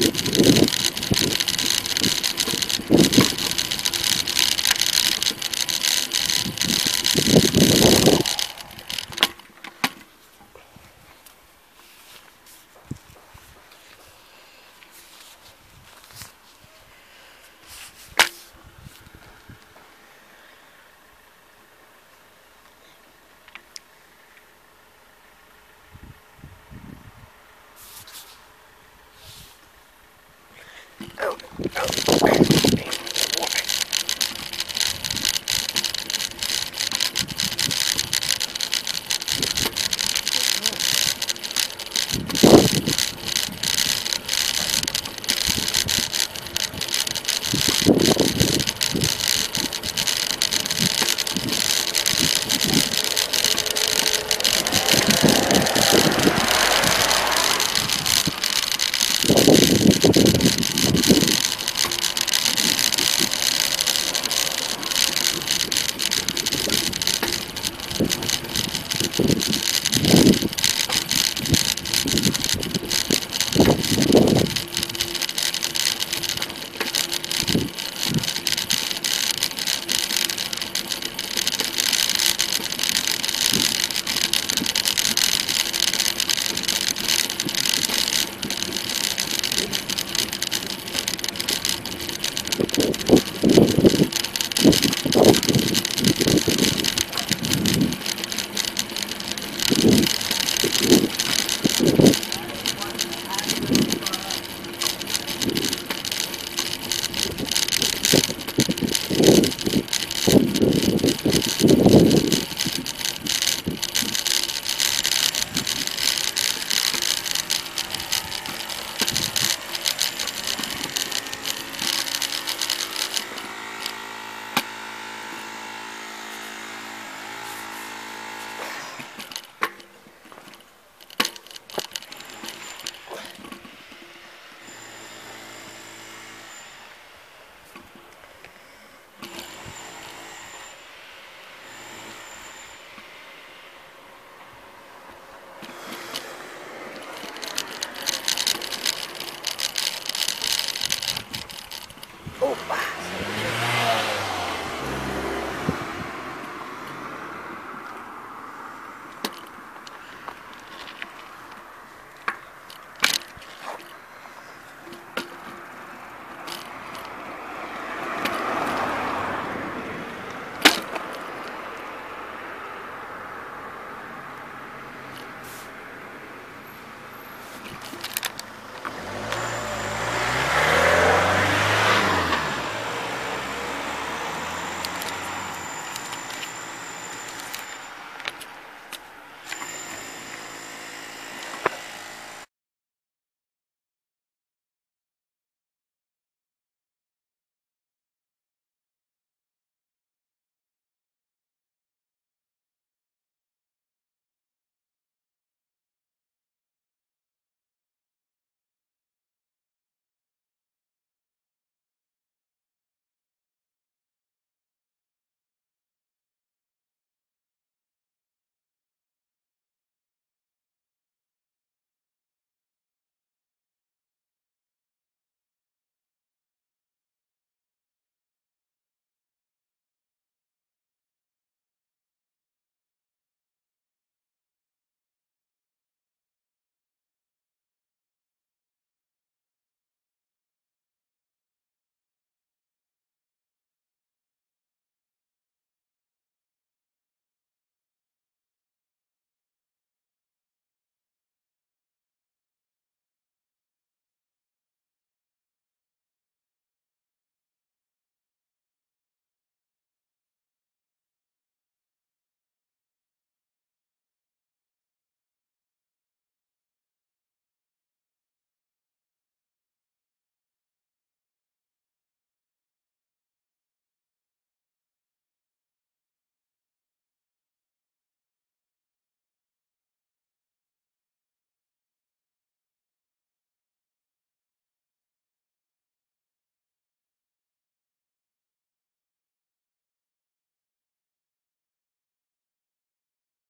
¡Gracias